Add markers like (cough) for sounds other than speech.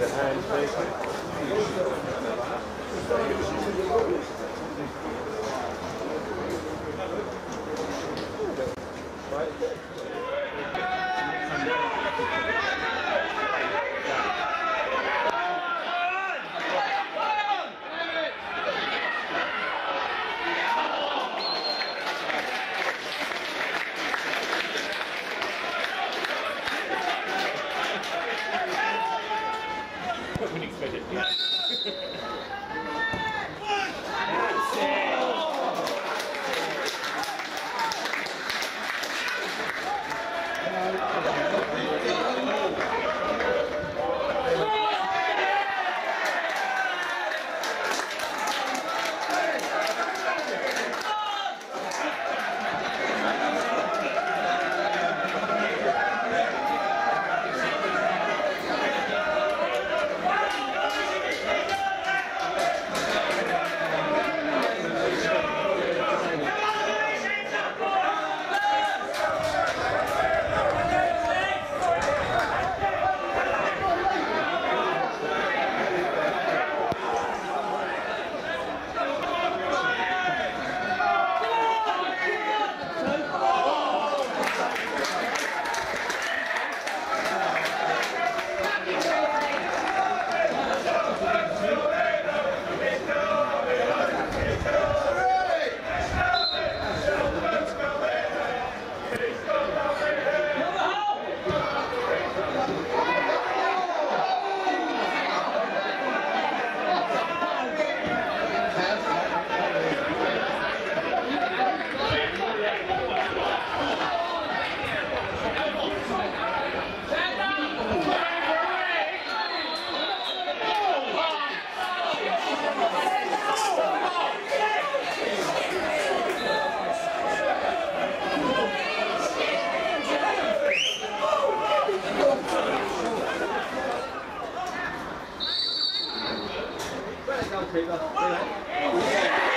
Right. it. Yeah. (laughs) 这样可以吧？再来。